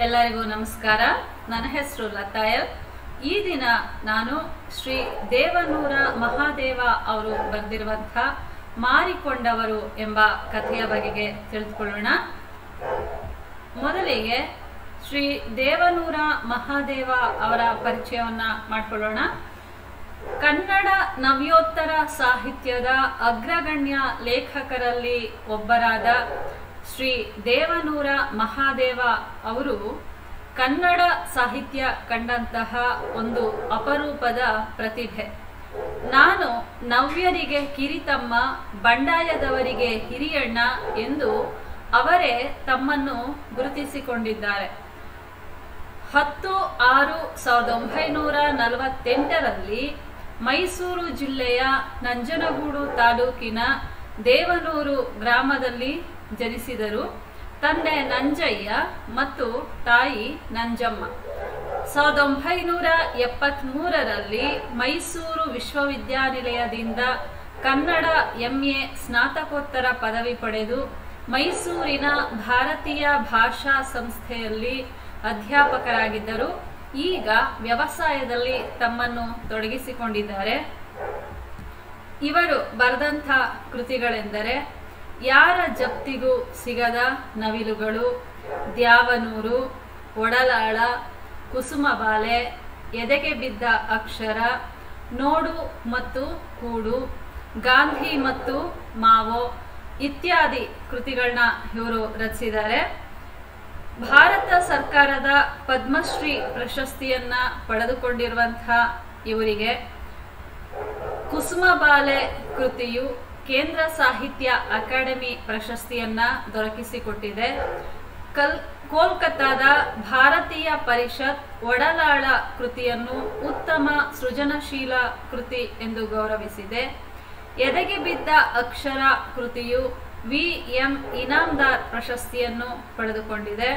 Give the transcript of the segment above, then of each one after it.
ಎಲ್ಲರಿಗೂ ನಮಸ್ಕಾರ. ನನ್ನ ಹೆಸರು ಲತಾಯಲ್ ಈ ದಿನ ನಾನು ಶ್ರೀ ದೇವನೂರ ಮಹಾದೇವ ಅವರು ಬರೆದಿರುವಂಥ ಮಾರಿಕೊಂಡವರು ಎಂಬ ಕಥೆಯ ಬಗೆಗೆ ತಿಳಿದುಕೊಳ್ಳೋಣ. ಮೊದಲಿಗೆ ಶ್ರೀ ದೇವನೂರ ಮಹಾದೇವ ಅವರ ಪರಿಚಯವನ್ನ ಮಾಡಿಕೊಳ್ಳೋಣ. ಕನ್ನಡ ನವ್ಯೋತ್ತರ ಸಾಹಿತ್ಯದ ಅಗ್ರಗಣ್ಯ ಲೇಖಕರಲ್ಲಿ ಒಬ್ಬರಾದ ಶ್ರೀ ದೇವನೂರ ಮಹಾದೇವ ಅವರು ಕನ್ನಡ ಸಾಹಿತ್ಯ ಕಂಡಂತಹ ಒಂದು ಅಪರೂಪದ ಪ್ರತಿಭೆ. ನಾನು ನವ್ಯರಿಗೆ ಕಿರಿತಮ್ಮ, ಬಂಡಾಯದವರಿಗೆ ಹಿರಿಯಣ್ಣ ಎಂದು ಅವರೇ ತಮ್ಮನ್ನು ಗುರುತಿಸಿಕೊಂಡಿದ್ದಾರೆ. ಹತ್ತು ಆರು ಸಾವಿರದ ಒಂಬೈನೂರ ನಲವತ್ತೆಂಟರಲ್ಲಿ ಮೈಸೂರು ಜಿಲ್ಲೆಯ ನಂಜನಗೂಡು ತಾಲೂಕಿನ ದೇವನೂರು ಗ್ರಾಮದಲ್ಲಿ ಜನಿಸಿದರು. ತಂದೆ ನಂಜಯ್ಯ ಮತ್ತು ತಾಯಿ ನಂಜಮ್ಮ. ಸಾವಿರದ ಒಂಬೈನೂರ ಎಪ್ಪತ್ತ್ಮೂರರಲ್ಲಿ ಮೈಸೂರು ವಿಶ್ವವಿದ್ಯಾನಿಲಯದಿಂದ ಕನ್ನಡ ಎಂಎ ಸ್ನಾತಕೋತ್ತರ ಪದವಿ ಪಡೆದು ಮೈಸೂರಿನ ಭಾರತೀಯ ಭಾಷಾ ಸಂಸ್ಥೆಯಲ್ಲಿ ಅಧ್ಯಾಪಕರಾಗಿದ್ದರು. ಈಗ ವ್ಯವಸಾಯದಲ್ಲಿ ತಮ್ಮನ್ನು ತೊಡಗಿಸಿಕೊಂಡಿದ್ದಾರೆ. ಇವರು ಬರೆದಂಥ ಕೃತಿಗಳೆಂದರೆ ಯಾರ ಜಪ್ತಿಗೂ ಸಿಗದ ನವಿಲುಗಳು, ದ್ಯಾವನೂರು, ಒಡಲಾಳ, ಕುಸುಮಬಾಲೆ, ಎದೆಗೆ ಬಿದ್ದ ಅಕ್ಷರ, ನೋಡು ಮತ್ತು ಕೂಡು, ಗಾಂಧಿ ಮತ್ತು ಮಾವೋ ಇತ್ಯಾದಿ ಕೃತಿಗಳನ್ನ ಇವರು ರಚಿಸಿದ್ದಾರೆ. ಭಾರತ ಸರ್ಕಾರದ ಪದ್ಮಶ್ರೀ ಪ್ರಶಸ್ತಿಯನ್ನ ಪಡೆದುಕೊಂಡಿರುವಂತಹ ಇವರಿಗೆ ಕುಸುಮಬಾಲೆ ಕೃತಿಯು ಕೇಂದ್ರ ಸಾಹಿತ್ಯ ಅಕಾಡೆಮಿ ಪ್ರಶಸ್ತಿಯನ್ನ ದೊರಕಿಸಿಕೊಟ್ಟಿದೆ. ಕಲ್, ಕೋಲ್ಕತ್ತಾದ ಭಾರತೀಯ ಪರಿಷತ್ ಒಡಲಾಳ ಕೃತಿಯನ್ನು ಉತ್ತಮ ಸೃಜನಶೀಲ ಕೃತಿ ಎಂದು ಗೌರವಿಸಿದೆ. ಎದೆಗೆ ಬಿದ್ದ ಅಕ್ಷರ ಕೃತಿಯು ವಿ ಎಂ ಇನಾಮ್ದಾರ್ ಪ್ರಶಸ್ತಿಯನ್ನು ಪಡೆದುಕೊಂಡಿದೆ.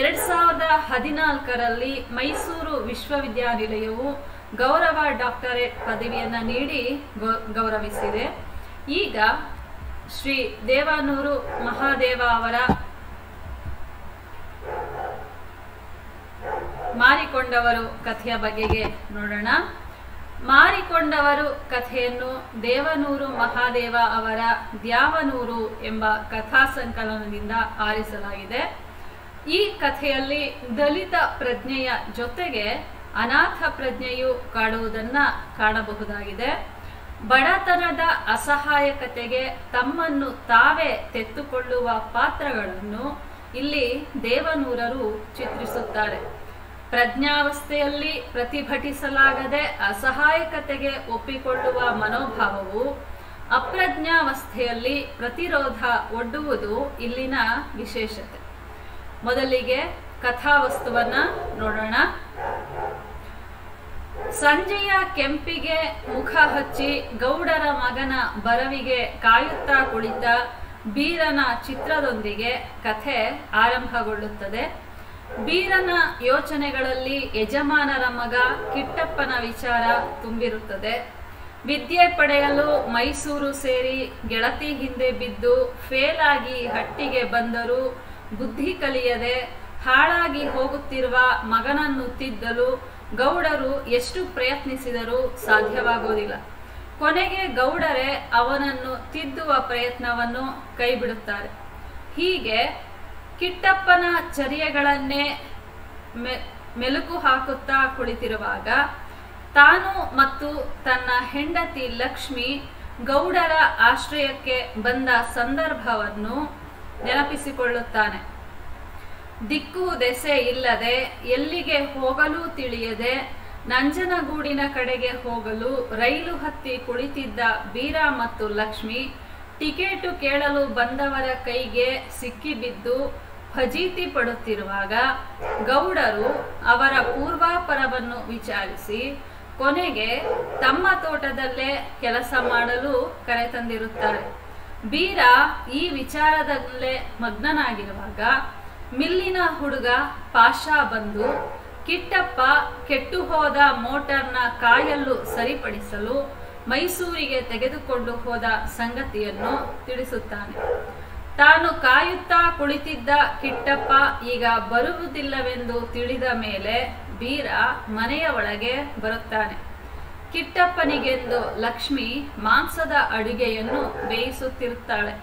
ಎರಡ್ ಸಾವಿರದ ಹದಿನಾಲ್ಕರಲ್ಲಿ ಮೈಸೂರು ವಿಶ್ವವಿದ್ಯಾನಿಲಯವು ಗೌರವ ಡಾಕ್ಟರೇಟ್ ಪದವಿಯನ್ನು ನೀಡಿ ಗೌರವಿಸಿದೆ. ಈಗ ಶ್ರೀ ದೇವಾನೂರು ಮಹಾದೇವ ಅವರ ಮಾರಿಕೊಂಡವರು ಕಥೆಯ ಬಗೆಗೆ ನೋಡೋಣ. ಮಾರಿಕೊಂಡವರು ಕಥೆಯನ್ನು ದೇವನೂರು ಮಹಾದೇವ ಅವರ ದ್ಯಾವನೂರು ಎಂಬ ಕಥಾ ಸಂಕಲನದಿಂದ ಆರಿಸಲಾಗಿದೆ. ಈ ಕಥೆಯಲ್ಲಿ ದಲಿತ ಪ್ರಜ್ಞೆಯ ಜೊತೆಗೆ ಅನಾಥ ಪ್ರಜ್ಞೆಯು ಕಾಡುವುದನ್ನ ಕಾಣಬಹುದಾಗಿದೆ. ಬಡತನದ ಅಸಹಾಯಕತೆಗೆ ತಮ್ಮನ್ನು ತಾವೇ ತೆತ್ತುಕೊಳ್ಳುವ ಪಾತ್ರಗಳನ್ನು ಇಲ್ಲಿ ದೇವನೂರರು ಚಿತ್ರಿಸುತ್ತಾರೆ. ಪ್ರಜ್ಞಾವಸ್ಥೆಯಲ್ಲಿ ಪ್ರತಿಭಟಿಸಲಾಗದೆ ಅಸಹಾಯಕತೆಗೆ ಒಪ್ಪಿಕೊಳ್ಳುವ ಮನೋಭಾವವು ಅಪ್ರಜ್ಞಾವಸ್ಥೆಯಲ್ಲಿ ಪ್ರತಿರೋಧ ಒಡ್ಡುವುದು ಇಲ್ಲಿನ ವಿಶೇಷತೆ. ಮೊದಲಿಗೆ ಕಥಾವಸ್ತುವನ್ನ ನೋಡೋಣ. ಸಂಜೆಯ ಕೆಂಪಿಗೆ ಮುಖ ಹಚ್ಚಿ ಗೌಡರ ಮಗನ ಬರವಿಗೆ ಕಾಯುತ್ತಾ ಕುಳಿತ ಬೀರನ ಚಿತ್ರದೊಂದಿಗೆ ಕಥೆ ಆರಂಭಗೊಳ್ಳುತ್ತದೆ. ಬೀರನ ಯೋಚನೆಗಳಲ್ಲಿ ಯಜಮಾನರ ಮಗ ಕಿಟ್ಟಪ್ಪನ ವಿಚಾರ ತುಂಬಿರುತ್ತದೆ. ವಿದ್ಯೆ ಪಡೆಯಲು ಮೈಸೂರು ಸೇರಿ ಗೆಳತಿ ಹಿಂದೆ ಬಿದ್ದು ಫೇಲಾಗಿ ಹಟ್ಟಿಗೆ ಬಂದರೂ ಬುದ್ಧಿ ಕಲಿಯದೆ ಹಾಳಾಗಿ ಹೋಗುತ್ತಿರುವ ಮಗನನ್ನು ತಿದ್ದಲು ಗೌಡರು ಎಷ್ಟು ಪ್ರಯತ್ನಿಸಿದರೂ ಸಾಧ್ಯವಾಗೋದಿಲ್ಲ ಕೊನೆಗೆ ಗೌಡರೇ ಅವನನ್ನು ತಿದ್ದುವ ಪ್ರಯತ್ನವನ್ನು ಕೈಬಿಡುತ್ತಾರೆ. ಹೀಗೆ ಕಿಟ್ಟಪ್ಪನ ಚರ್ಯಗಳನ್ನೇ ಮೆಲುಕು ಹಾಕುತ್ತಾ ಕುಳಿತಿರುವಾಗ ತಾನು ಮತ್ತು ತನ್ನ ಹೆಂಡತಿ ಲಕ್ಷ್ಮಿ ಗೌಡರ ಆಶ್ರಯಕ್ಕೆ ಬಂದ ಸಂದರ್ಭವನ್ನು ನೆನಪಿಸಿಕೊಳ್ಳುತ್ತಾನೆ. ದಿಕ್ಕು ದೆಸೆ ಇಲ್ಲದೆ ಎಲ್ಲಿಗೆ ಹೋಗಲು ತಿಳಿಯದೆ ನಂಜನಗೂಡಿನ ಕಡೆಗೆ ಹೋಗಲು ರೈಲು ಹತ್ತಿ ಕುಳಿತಿದ್ದ ಬೀರ ಮತ್ತು ಲಕ್ಷ್ಮಿ ಟಿಕೆಟು ಕೇಳಲು ಬಂದವರ ಕೈಗೆ ಸಿಕ್ಕಿಬಿದ್ದು ಫಜೀತಿ ಪಡುತ್ತಿರುವಾಗ ಗೌಡರು ಅವರ ಪೂರ್ವಾಪರವನ್ನು ವಿಚಾರಿಸಿ, ಕೊನೆಗೆ ತಮ್ಮ ತೋಟದಲ್ಲೇ ಕೆಲಸ ಮಾಡಲು ಕರೆತಂದಿರುತ್ತಾರೆ ಬೀರ ಈ ವಿಚಾರದಲ್ಲೇ ಮಗ್ನನಾಗಿರುವಾಗ ಮಿಲ್ಲಿನ ಹುಡುಗ ಪಾಷಾ ಬಂದು, ಕಿಟ್ಟಪ್ಪ ಕೆಟ್ಟು ಹೋದ ಮೋಟಾರ್ನ ಕಾಯಲ್ಲು ಸರಿಪಡಿಸಲು ಮೈಸೂರಿಗೆ ತೆಗೆದುಕೊಂಡು ಹೋದ ಸಂಗತಿಯನ್ನು ತಿಳಿಸುತ್ತಾನೆ. ತಾನು ಕಾಯುತ್ತಾ ಕುಳಿತಿದ್ದ ಕಿಟ್ಟಪ್ಪ ಈಗ ಬರುವುದಿಲ್ಲವೆಂದು ತಿಳಿದ ಮೇಲೆ ಬೀರ ಮನೆಯ ಒಳಗೆ ಬರುತ್ತಾನೆ. ಕಿಟ್ಟಪ್ಪನಿಗೆಂದು ಲಕ್ಷ್ಮಿ ಮಾಂಸದ ಅಡುಗೆಯನ್ನು ಬೇಯಿಸುತ್ತಿರುತ್ತಾಳೆ.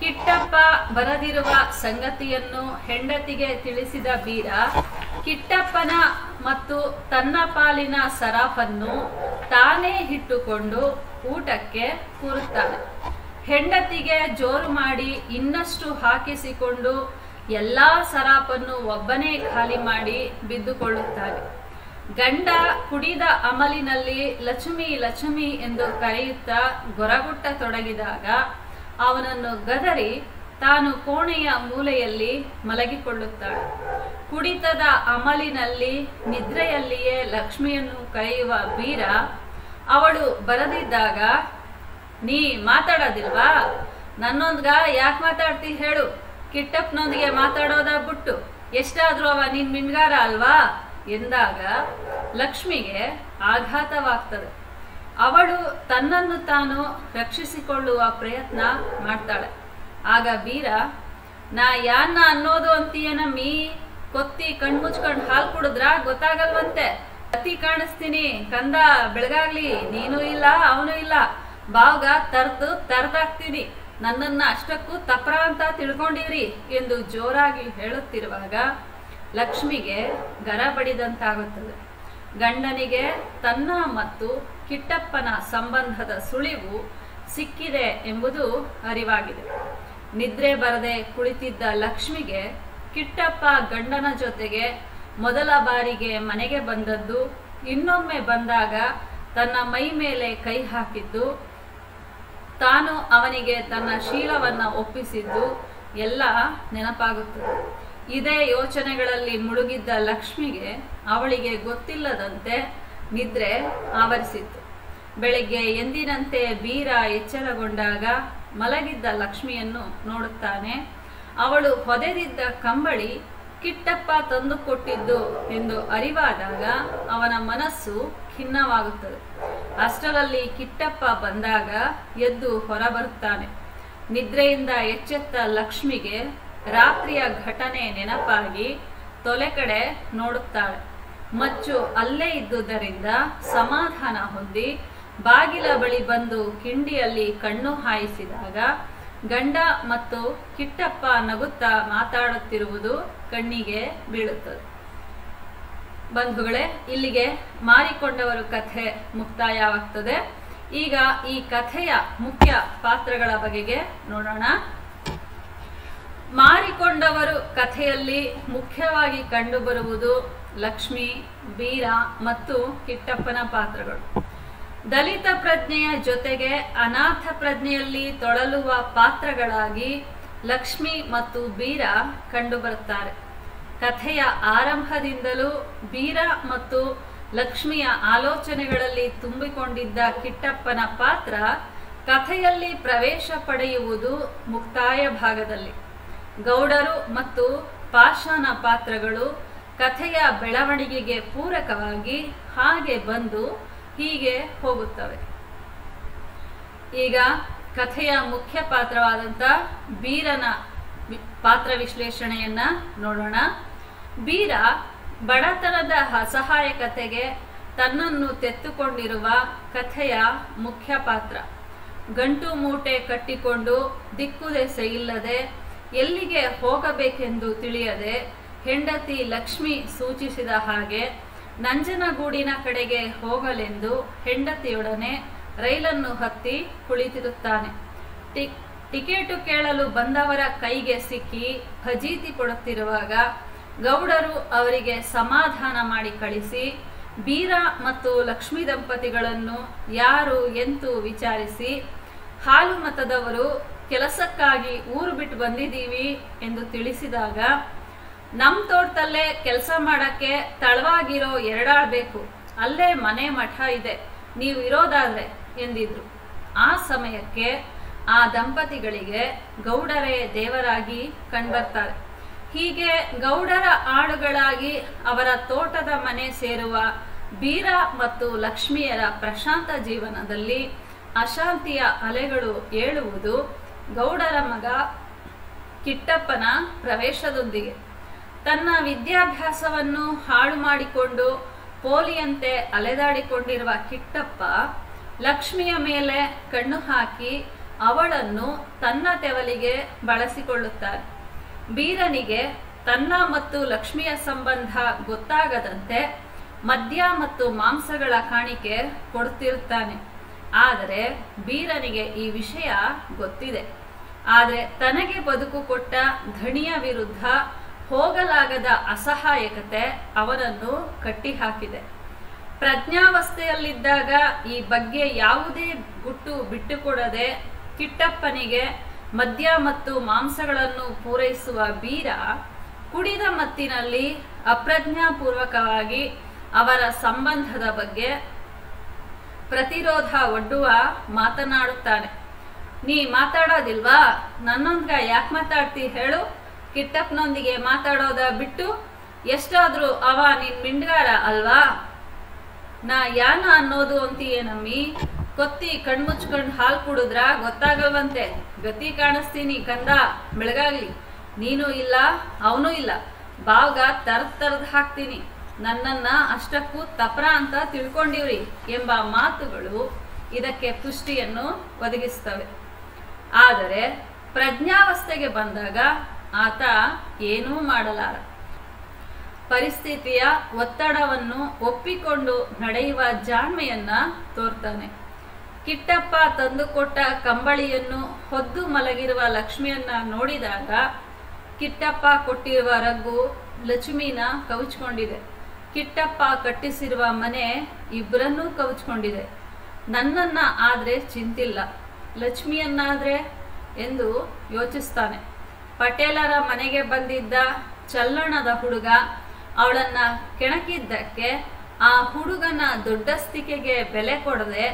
ಕಿಟ್ಟಪ್ಪ ಬರದಿರುವ ಸಂಗತಿಯನ್ನು ಹೆಂಡತಿಗೆ ತಿಳಿಸಿದ ಬೀರ, ಕಿಟ್ಟಪ್ಪನ ಮತ್ತು ತನ್ನ ಪಾಲಿನ ಸರಾಫನ್ನು ತಾನೇ ಇಟ್ಟುಕೊಂಡು ಊಟಕ್ಕೆ ಕೂರುತ್ತಾನೆ ಹೆಂಡತಿಗೆ ಜೋರು ಮಾಡಿ ಇನ್ನಷ್ಟು ಹಾಕಿಸಿಕೊಂಡು ಎಲ್ಲ ಸರಾಪನ್ನು ಒಬ್ಬನೇ ಖಾಲಿ ಮಾಡಿ ಬಿದ್ದುಕೊಳ್ಳುತ್ತಾನೆ ಗಂಡ ಕುಡಿದ ಅಮಲಿನಲ್ಲಿ ಲಕ್ಷ್ಮಿ ಲಕ್ಷ್ಮಿ ಎಂದು ಕರೆಯುತ್ತಾ ಗೊರಗುಟ್ಟ ತೊಡಗಿದಾಗ ಅವನನ್ನು ಗದರಿ ತಾನು ಕೋಣೆಯ ಮೂಲೆಯಲ್ಲಿ ಮಲಗಿಕೊಳ್ಳುತ್ತಾಳೆ. ಕುಡಿತದ ಅಮಲಿನಲ್ಲಿ ನಿದ್ರೆಯಲ್ಲಿಯೇ ಲಕ್ಷ್ಮಿಯನ್ನು ಕರೆಯುವ ಬೀರ, ಅವಳು ಬರದಿದ್ದಾಗ, ನೀ ಮಾತಾಡೋದಿಲ್ವಾ? ನನ್ನೊಂದ್ಗ ಯಾಕೆ ಮಾತಾಡ್ತಿ ಹೇಳು. ಕಿಟ್ಟಪ್ಪನೊಂದಿಗೆ ಮಾತಾಡೋದ ಬಿಟ್ಟು ಎಷ್ಟಾದ್ರೂ ಅವ ನಿನ್ ಮಿನ್ಗಾರ ಅಲ್ವಾ? ಎಂದಾಗ ಲಕ್ಷ್ಮಿಗೆ ಆಘಾತವಾಗ್ತದೆ. ಅವಳು ತನ್ನನ್ನು ತಾನು ರಕ್ಷಿಸಿಕೊಳ್ಳುವ ಪ್ರಯತ್ನ ಮಾಡ್ತಾಳೆ. ಆಗ ವೀರ, ನಾ ಯಾನ್ನ ಅನ್ನೋದು ಅಂತೀಯನಮ್ಮಿ ಕೊತ್ತಿ ಕಣ್ಮುಚ್ಕೊಂಡು ಹಾಲು ಕುಡಿದ್ರ? ಗೊತ್ತಾಗಲ್ವಂತೆ. ಅತಿ ಕಾಣಿಸ್ತೀನಿ. ಕಂದ, ಬೆಳಗಾಗ್ಲಿ. ನೀನು ಇಲ್ಲ, ಅವನು ಇಲ್ಲ. ಬಾವ್ಗ ತರ್ದು ತರ್ದಾಕ್ತೀನಿ. ನನ್ನನ್ನ ಅಷ್ಟಕ್ಕೂ ತಪ್ರ ಅಂತ ತಿಳ್ಕೊಂಡಿರಿ ಎಂದು ಜೋರಾಗಿ ಹೇಳುತ್ತಿರುವಾಗ ಲಕ್ಷ್ಮಿಗೆ ಗರ ಬಡಿದಂತಾಗುತ್ತದೆ. ಗಂಡನಿಗೆ ತನ್ನ ಮತ್ತು ಕಿಟ್ಟಪ್ಪನ ಸಂಬಂಧದ ಸುಳಿವು ಸಿಕ್ಕಿದೆ ಎಂಬುದು ಅರಿವಾಗಿದೆ. ನಿದ್ರೆ ಬರದೆ ಕುಳಿತಿದ್ದ ಲಕ್ಷ್ಮಿಗೆ ಕಿಟ್ಟಪ್ಪ ಗಂಡನ ಜೊತೆಗೆ ಮೊದಲ ಬಾರಿಗೆ ಮನೆಗೆ ಬಂದದ್ದು, ಇನ್ನೊಮ್ಮೆ ಬಂದಾಗ ತನ್ನ ಮೈ ಮೇಲೆ ಕೈ ಹಾಕಿದ್ದು, ತಾನು ಅವನಿಗೆ ತನ್ನ ಶೀಲವನ್ನ ಒಪ್ಪಿಸಿದ್ದು, ಎಲ್ಲ ನೆನಪಾಗುತ್ತದೆ. ಇದೇ ಯೋಚನೆಗಳಲ್ಲಿ ಮುಳುಗಿದ್ದ ಲಕ್ಷ್ಮಿಗೆ ಅವಳಿಗೆ ಗೊತ್ತಿಲ್ಲದಂತೆ ನಿದ್ರೆ ಆವರಿಸಿತ್ತು. ಬೆಳಿಗ್ಗೆ ಎಂದಿನಂತೆ ವೀರ ಎಚ್ಚರಗೊಂಡಾಗ ಮಲಗಿದ್ದ ಲಕ್ಷ್ಮಿಯನ್ನು ನೋಡುತ್ತಾನೆ. ಅವಳು ಹೊದೆದಿದ್ದ ಕಂಬಳಿ ಕಿಟ್ಟಪ್ಪ ತಂದು ಕೊಟ್ಟಿದ್ದು ಎಂದು ಅರಿವಾದಾಗ ಅವನ ಮನಸ್ಸು ಖಿನ್ನವಾಗುತ್ತದೆ. ಅಷ್ಟರಲ್ಲಿ ಕಿಟ್ಟಪ್ಪ ಬಂದಾಗ ಎದ್ದು ಹೊರಬರುತ್ತಾನೆ. ನಿದ್ರೆಯಿಂದ ಎಚ್ಚೆತ್ತ ಲಕ್ಷ್ಮಿಗೆ ರಾತ್ರಿಯ ಘಟನೆ ನೆನಪಾಗಿ ತೊಲೆ ಕಡೆ ನೋಡುತ್ತಾಳೆ. ಮಚ್ಚು ಅಲ್ಲೇ ಇದ್ದುದರಿಂದ ಸಮಾಧಾನ ಹೊಂದಿ ಬಾಗಿಲ ಬಳಿ ಬಂದು ಕಿಂಡಿಯಲ್ಲಿ ಕಣ್ಣು ಹಾಯಿಸಿದಾಗ ಗಂಡ ಮತ್ತು ಕಿಟ್ಟಪ್ಪ ನಗುತ್ತಾ ಮಾತಾಡುತ್ತಿರುವುದು ಕಣ್ಣಿಗೆ ಬೀಳುತ್ತದೆ. ಬಂಧುಗಳೇ, ಇಲ್ಲಿಗೆ ಮಾರಿಕೊಂಡವರು ಕಥೆ ಮುಕ್ತಾಯವಾಗ್ತದೆ. ಈಗ ಈ ಕಥೆಯ ಮುಖ್ಯ ಪಾತ್ರಗಳ ಬಗೆಗೆ ನೋಡೋಣ. ಮಾರಿಕೊಂಡವರು ಕಥೆಯಲ್ಲಿ ಮುಖ್ಯವಾಗಿ ಕಂಡುಬರುವುದು ಲಕ್ಷ್ಮಿ, ಬೀರ ಮತ್ತು ಕಿಟ್ಟಪ್ಪನ ಪಾತ್ರಗಳು. ದಲಿತ ಪ್ರಜ್ಞೆಯ ಜೊತೆಗೆ ಅನಾಥ ಪ್ರಜ್ಞೆಯಲ್ಲಿ ತೊಳಲುವ ಪಾತ್ರಗಳಾಗಿ ಲಕ್ಷ್ಮಿ ಮತ್ತು ಬೀರ ಕಂಡುಬರುತ್ತಾರೆ. ಕಥೆಯ ಆರಂಭದಿಂದಲೂ ಬೀರ ಮತ್ತು ಲಕ್ಷ್ಮಿಯ ಆಲೋಚನೆಗಳಲ್ಲಿ ತುಂಬಿಕೊಂಡಿದ್ದ ಕಿಟ್ಟಪ್ಪನ ಪಾತ್ರ ಕಥೆಯಲ್ಲಿ ಪ್ರವೇಶ ಪಡೆಯುವುದು ಮುಕ್ತಾಯ ಭಾಗದಲ್ಲಿ. ಗೌಡರು ಮತ್ತು ಪಾಷಾಣ ಪಾತ್ರಗಳು ಕಥೆಯ ಬೆಳವಣಿಗೆಗೆ ಪೂರಕವಾಗಿ ಹಾಗೆ ಬಂದು ಹೀಗೆ ಹೋಗುತ್ತವೆ. ಈಗ ಕಥೆಯ ಮುಖ್ಯ ಪಾತ್ರವಾದಂಥ ಬೀರನ ಪಾತ್ರ ವಿಶ್ಲೇಷಣೆಯನ್ನ ನೋಡೋಣ. ಬೀರ ಬಡತನದ ಅಸಹಾಯಕತೆಗೆ ತನ್ನನ್ನು ತೆತ್ತುಕೊಂಡಿರುವ ಕಥೆಯ ಮುಖ್ಯ ಪಾತ್ರ. ಗಂಟು ಮೂಟೆ ಕಟ್ಟಿಕೊಂಡು ದಿಕ್ಕುದೆಸೆ ಇಲ್ಲದೆ ಎಲ್ಲಿಗೆ ಹೋಗಬೇಕೆಂದು ತಿಳಿಯದೆ ಹೆಂಡತಿ ಲಕ್ಷ್ಮಿ ಸೂಚಿಸಿದ ಹಾಗೆ ನಂಜನಗೂಡಿನ ಕಡೆಗೆ ಹೋಗಲೆಂದು ಹೆಂಡತಿಯೊಡನೆ ರೈಲನ್ನು ಹತ್ತಿ ಕುಳಿತಿರುತ್ತಾನೆ. ಟಿ- ಟಿಕೆಟು ಕೇಳಲು ಬಂದವರ ಕೈಗೆ ಸಿಕ್ಕಿ ಫಜೀತಿ ಕೊಡುತ್ತಿರುವಾಗ ಗೌಡರು ಅವರಿಗೆ ಸಮಾಧಾನ ಮಾಡಿ ಕಳಿಸಿ, ಬೀರ ಮತ್ತು ಲಕ್ಷ್ಮೀ ದಂಪತಿಗಳನ್ನು ಯಾರು ಎಂತು ವಿಚಾರಿಸಿ, ಹಾಲು ಮತದವರು ಕೆಲಸಕ್ಕಾಗಿ ಊರು ಬಿಟ್ಟು ಬಂದಿದ್ದೀವಿ ಎಂದು ತಿಳಿಸಿದಾಗ ನಮ್ ತೋಟದಲ್ಲೇ ಕೆಲಸ ಮಾಡಕ್ಕೆ ತಳವಾಗಿರೋ ಎರಡಾಳ್ಬೇಕು. ಅಲ್ಲೇ ಮನೆ ಮಠ ಇದೆ. ನೀವು ಇರೋದಾದ್ರೆ, ಎಂದಿದ್ರು. ಆ ಸಮಯಕ್ಕೆ ಆ ದಂಪತಿಗಳಿಗೆ ಗೌಡರೇ ದೇವರಾಗಿ ಕಂಡ್ಬರ್ತಾರೆ. ಹೀಗೆ ಗೌಡರ ಆಳುಗಳಾಗಿ ಅವರ ತೋಟದ ಮನೆ ಸೇರುವ ಬೀರ ಮತ್ತು ಲಕ್ಷ್ಮಿಯರ ಪ್ರಶಾಂತ ಜೀವನದಲ್ಲಿ ಅಶಾಂತಿಯ ಅಲೆಗಳು ಏಳುವುದು ಗೌಡರ ಮಗ ಕಿಟ್ಟಪ್ಪನ ಪ್ರವೇಶದೊಂದಿಗೆ. ತನ್ನ ವಿದ್ಯಾಭ್ಯಾಸವನ್ನು ಹಾಳು ಮಾಡಿಕೊಂಡು ಪೋಲಿಯಂತೆ ಅಲೆದಾಡಿಕೊಂಡಿರುವ ಕಿಟ್ಟಪ್ಪ ಲಕ್ಷ್ಮಿಯ ಮೇಲೆ ಕಣ್ಣು ಹಾಕಿ ಅವಳನ್ನು ತನ್ನ ತೆವಲಿಗೆ ಬಳಸಿಕೊಳ್ಳುತ್ತಾನೆ. ಬೀರನಿಗೆ ತನ್ನ ಮತ್ತು ಲಕ್ಷ್ಮಿಯ ಸಂಬಂಧ ಗೊತ್ತಾಗದಂತೆ ಮದ್ಯ ಮತ್ತು ಮಾಂಸಗಳ ಕಾಣಿಕೆ ಕೊಡುತ್ತಿರುತ್ತಾನೆ ಆದರೆ ಬೀರನಿಗೆ ಈ ವಿಷಯ ಗೊತ್ತಿದೆ. ಆದರೆ ತನಗೆ ಬದುಕು ಕೊಟ್ಟ ಧಣಿಯ ವಿರುದ್ಧ ಹೋಗಲಾಗದ ಅಸಹಾಯಕತೆ ಅವನನ್ನು ಕಟ್ಟಿಹಾಕಿದೆ. ಪ್ರಜ್ಞಾವಸ್ಥೆಯಲ್ಲಿದ್ದಾಗ ಈ ಬಗ್ಗೆ ಯಾವುದೇ ಗುಟ್ಟು ಬಿಟ್ಟುಕೊಡದೆ ಕಿಟ್ಟಪ್ಪನಿಗೆ ಮದ್ಯ ಮತ್ತು ಮಾಂಸಗಳನ್ನು ಪೂರೈಸುವ ಬೀರ ಕುಡಿದ ಮತ್ತಿನಲ್ಲಿ ಅಪ್ರಜ್ಞಾಪೂರ್ವಕವಾಗಿ ಅವರ ಸಂಬಂಧದ ಬಗ್ಗೆ ಪ್ರತಿರೋಧ ಒಡ್ಡುವ ಮಾತನಾಡುತ್ತಾನೆ. ನೀ ಮಾತಾಡೋದಿಲ್ವಾ? ನನ್ನೊಂದ್ಗ ಯಾಕೆ ಮಾತಾಡ್ತಿ ಹೇಳು? ಕಿಟ್ಟಪ್ಪನೊಂದಿಗೆ ಮಾತಾಡೋದ ಬಿಟ್ಟು, ಎಷ್ಟಾದ್ರೂ, ಅವ ನಿನ್ ಮಿಂಡ್ಗಾರ ಅಲ್ವಾ? ನಾ ಯಾನ ಅನ್ನೋದು ಅಂತೀಯೇನಮ್ಮಿ ಕೊತ್ತಿ ಕಣ್ಮುಚ್ಕೊಂಡು ಹಾಲ್ ಕುಡಿದ್ರ? ಗೊತ್ತಾಗಲ್ವಂತೆ. ಗತಿ ಕಾಣಿಸ್ತೀನಿ, ಕಂದ, ಬೆಳಗಾಗ್ಲಿ. ನೀನು ಇಲ್ಲ, ಅವನು ಇಲ್ಲ. ಬಾವ್ಗ ತರ್ದ್ ತರ್ದ್ ಹಾಕ್ತೀನಿ. ನನ್ನನ್ನ ಅಷ್ಟಕ್ಕೂ ತಪ್ರ ಅಂತ ತಿಳ್ಕೊಂಡಿವ್ರಿ ಎಂಬ ಮಾತುಗಳು ಇದಕ್ಕೆ ಪುಷ್ಟಿಯನ್ನು ಒದಗಿಸ್ತವೆ. ಆದರೆ ಪ್ರಜ್ಞಾವಸ್ಥೆಗೆ ಬಂದಾಗ ಆತ ಏನೂ ಮಾಡಲಾರ. ಪರಿಸ್ಥಿತಿಯ ಒತ್ತಡವನ್ನು ಒಪ್ಪಿಕೊಂಡು ನಡೆಯುವ ಜಾಣ್ಮೆಯನ್ನ ತೋರ್ತಾನೆ. ಕಿಟ್ಟಪ್ಪ ತಂದುಕೊಟ್ಟ ಕಂಬಳಿಯನ್ನು ಹೊದ್ದು ಮಲಗಿರುವ ಲಕ್ಷ್ಮಿಯನ್ನ ನೋಡಿದಾಗ ಕಿಟ್ಟಪ್ಪ ಕೊಟ್ಟಿರುವ ರಗ್ಗು ಲಕ್ಷ್ಮಿನ ಕವಚ್ಕೊಂಡಿದೆ. ಕಿಟ್ಟಪ್ಪ ಕಟ್ಟಿಸಿರುವ ಮನೆ ಇಬ್ಬರನ್ನೂ ಕವಚ್ಕೊಂಡಿದೆ. ನನ್ನನ್ನ ಆದ್ರೆ ಚಿಂತಿಲ್ಲ, ಲಕ್ಷ್ಮಿಯನ್ನಾದ್ರೆ ಎಂದು ಯೋಚಿಸ್ತಾನೆ. ಪಟೇಲರ ಮನೆಗೆ ಬಂದಿದ್ದ ಚಲ್ಲಣದ ಹುಡುಗ ಅವಳನ್ನ ಕೆಣಕಿದ್ದಕ್ಕೆ ಆ ಹುಡುಗನ ದೊಡ್ಡಸ್ತಿಕೆಗೆ ಬೆಲೆ ಕೊಡದೆ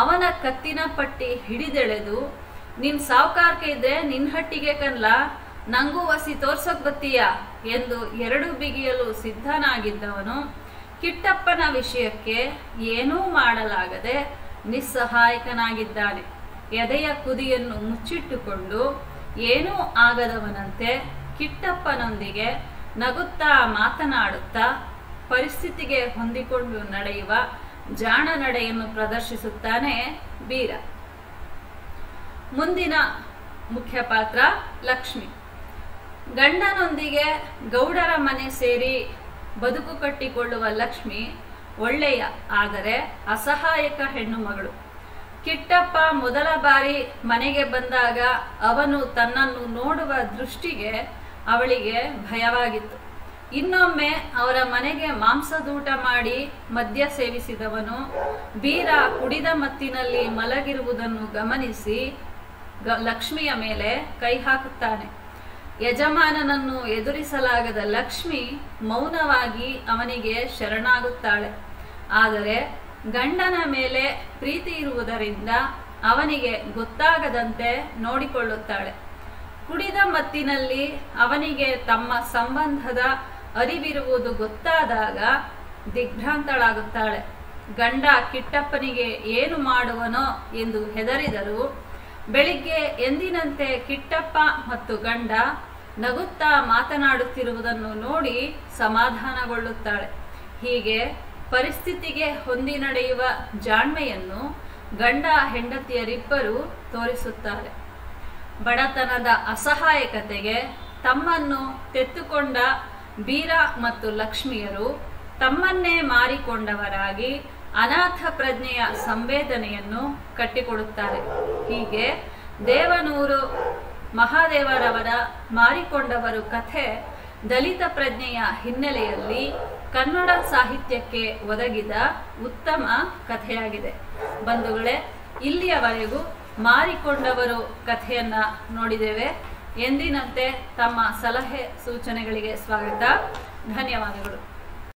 ಅವನ ಕತ್ತಿನ ಪಟ್ಟಿ ಹಿಡಿದೆಳೆದು, ನಿನ್ ಸಾವುಕಾರ್ಕೆ ಇದ್ರೆ ನಿನ್ ಹಟ್ಟಿಗೆ ಕನ್ಲ ನಂಗೂ ವಸಿ ತೋರ್ಸಕ್ ಬತ್ತೀಯ? ಎಂದು ಎರಡು ಬಿಗಿಯಲು ಸಿದ್ಧನಾಗಿದ್ದವನು, ಕಿಟ್ಟಪ್ಪನ ವಿಷಯಕ್ಕೆ ಏನೂ ಮಾಡಲಾಗದೆ ನಿಸ್ಸಹಾಯಕನಾಗಿದ್ದಾನೆ. ಎದೆಯ ಕುದಿಯನ್ನು ಮುಚ್ಚಿಟ್ಟುಕೊಂಡು ಏನೂ ಆಗದವನಂತೆ ಕಿಟ್ಟಪ್ಪನೊಂದಿಗೆ ನಗುತ್ತಾ ಮಾತನಾಡುತ್ತಾ ಪರಿಸ್ಥಿತಿಗೆ ಹೊಂದಿಕೊಂಡು ನಡೆಯುವ ಜಾಣ ನಡೆಯನ್ನು ಪ್ರದರ್ಶಿಸುತ್ತಾನೆ ಬೀರ. ಮುಂದಿನ ಮುಖ್ಯ ಪಾತ್ರ ಲಕ್ಷ್ಮಿ. ಗಂಡನೊಂದಿಗೆ ಗೌಡರ ಮನೆ ಸೇರಿ ಬದುಕು ಕಟ್ಟಿಕೊಳ್ಳುವ ಲಕ್ಷ್ಮಿ ಒಳ್ಳೆಯ, ಆದರೆ ಅಸಹಾಯಕ ಹೆಣ್ಣು ಮಗಳು. ಕಿಟ್ಟಪ್ಪ ಮೊದಲ ಬಾರಿ ಮನೆಗೆ ಬಂದಾಗ ಅವನು ತನ್ನನ್ನು ನೋಡುವ ದೃಷ್ಟಿಗೆ ಅವಳಿಗೆ ಭಯವಾಗಿತ್ತು. ಇನ್ನೊಮ್ಮೆ ಅವರ ಮನೆಗೆ ಮಾಂಸದೂಟ ಮಾಡಿ ಮದ್ಯ ಸೇವಿಸಿದವನು, ಬೀರ ಕುಡಿದ ಮತ್ತಿನಲ್ಲಿ ಮಲಗಿರುವುದನ್ನು ಗಮನಿಸಿ ಲಕ್ಷ್ಮಿಯ ಮೇಲೆ ಕೈ ಹಾಕುತ್ತಾನೆ. ಯಜಮಾನನನ್ನು ಎದುರಿಸಲಾಗದ ಲಕ್ಷ್ಮಿ ಮೌನವಾಗಿ ಅವನಿಗೆ ಶರಣಾಗುತ್ತಾಳೆ. ಆದರೆ ಗಂಡನ ಮೇಲೆ ಪ್ರೀತಿ ಇರುವುದರಿಂದ ಅವನಿಗೆ ಗೊತ್ತಾಗದಂತೆ ನೋಡಿಕೊಳ್ಳುತ್ತಾಳೆ. ಕುಡಿದ ಮತ್ತಿನಲ್ಲಿ ಅವನಿಗೆ ತಮ್ಮ ಸಂಬಂಧದ ಅರಿವಿರುವುದು ಗೊತ್ತಾದಾಗ ದಿಗ್ಭ್ರಾಂತಳಾಗುತ್ತಾಳೆ. ಗಂಡ ಕಿಟ್ಟಪ್ಪನಿಗೆ ಏನು ಮಾಡುವನೋ ಎಂದು ಹೆದರಿದರು ಬೆಳಿಗ್ಗೆ ಎಂದಿನಂತೆ ಕಿಟ್ಟಪ್ಪ ಮತ್ತು ಗಂಡ ನಗುತ್ತಾ ಮಾತನಾಡುತ್ತಿರುವುದನ್ನು ನೋಡಿ ಸಮಾಧಾನಗೊಳ್ಳುತ್ತಾಳೆ. ಹೀಗೆ ಪರಿಸ್ಥಿತಿಗೆ ಹೊಂದಿ ನಡೆಯುವ ಜಾಣ್ಮೆಯನ್ನು ಗಂಡ ಹೆಂಡತಿಯರಿಬ್ಬರು ತೋರಿಸುತ್ತಾರೆ. ಬಡತನದ ಅಸಹಾಯಕತೆಗೆ ತಮ್ಮನ್ನು ತೆತ್ತುಕೊಂಡ ಬೀರ ಮತ್ತು ಲಕ್ಷ್ಮಿಯರು ತಮ್ಮನ್ನೇ ಮಾರಿಕೊಂಡವರಾಗಿ ಅನಾಥ ಪ್ರಜ್ಞೆಯ ಸಂವೇದನೆಯನ್ನು ಕಟ್ಟಿಕೊಡುತ್ತಾರೆ. ಹೀಗೆ ದೇವನೂರು ಮಹಾದೇವರವರ ಮಾರಿಕೊಂಡವರು ಕಥೆ ದಲಿತ ಪ್ರಜ್ಞೆಯ ಹಿನ್ನೆಲೆಯಲ್ಲಿ ಕನ್ನಡ ಸಾಹಿತ್ಯಕ್ಕೆ ಒದಗಿದ ಉತ್ತಮ ಕಥೆಯಾಗಿದೆ. ಬಂಧುಗಳೇ, ಇಲ್ಲಿಯವರೆಗೂ ಮಾರಿಕೊಂಡವರು ಕಥೆಯನ್ನ ನೋಡಿದ್ದೇವೆ. ಎಂದಿನಂತೆ ತಮ್ಮ ಸಲಹೆ ಸೂಚನೆಗಳಿಗೆ ಸ್ವಾಗತ. ಧನ್ಯವಾದಗಳು.